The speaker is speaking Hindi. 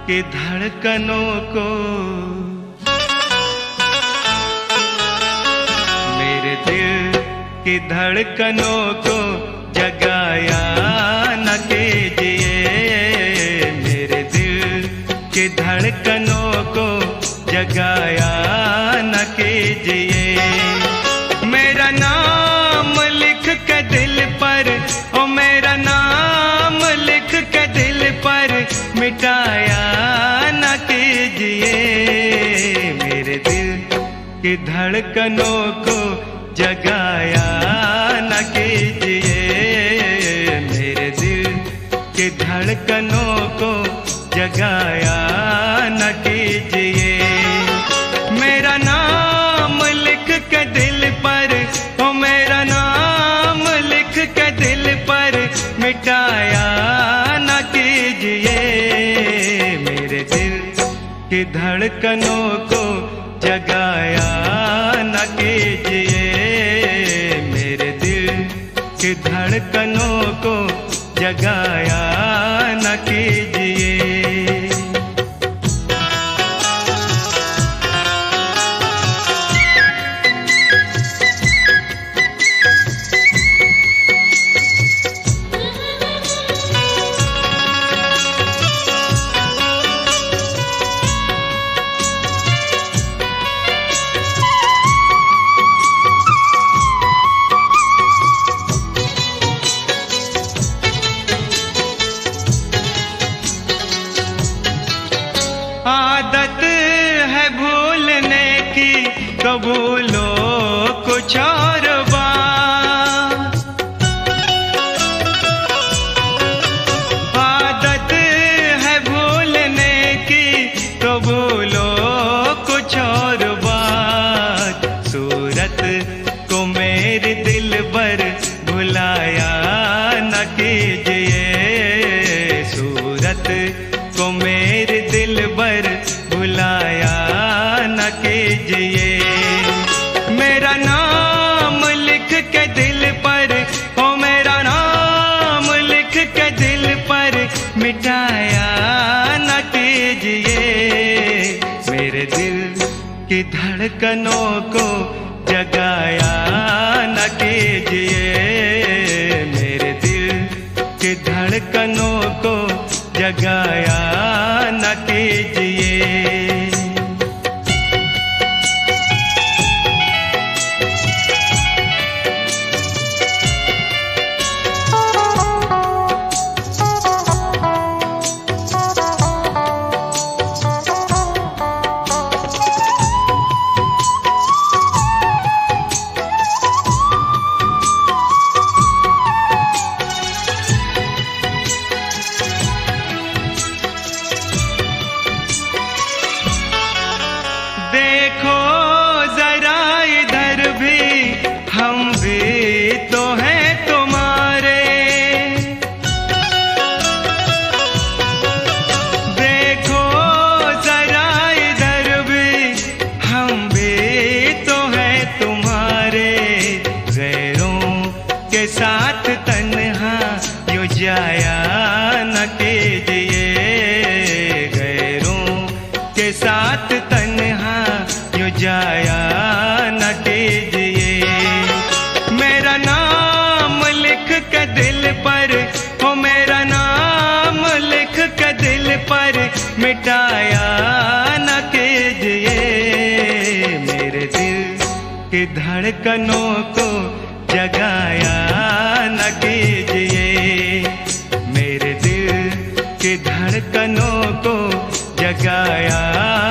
की धड़कनों को। मेरे दिल की धड़कनों को जगाया न कीजिए। मेरे दिल की धड़कनों को जगाया न कीजिए। मेरा नाम लिख के दिल पर, ओ मेरा नाम लिख के दिल पर मिटाया की धड़कनों को जगाया न कीजिए। मेरे दिल की धड़कनों को जगाया न कीजिए। मेरा नाम लिख के दिल पर, ओ मेरा नाम लिख के दिल पर मिटाया न कीजिए। मेरे दिल की धड़कनों को जगाया कीजिए मेरे दिल की धड़कनों को जगाया। आदत है भूलने की, कबूलो कुछ और आदत है भूलने की, कबूलो कुछ और बात। सूरत को मेरे दिल पर भुलाया न कीजिए। सूरत को मेरे भुलाया न कीजिए। मेरा नाम लिख के दिल पर, ओ मेरा नाम लिख के दिल पर मिटाया न कीजिए। मेरे दिल की धड़कनों को जगाया न कीजिए। मेरे दिल की धड़कनों को जगाया न कीजिए। तन्हा यूँ जाया न कीजिए गैरों के साथ तन्हा यूँ जाया न कीजिए। मेरा नाम लिख के दिल पर, हो मेरा नाम लिख के दिल पर मिटाया न कीजिए। मेरे दिल की धड़कनों को जगाया धड़कनों को जगाया।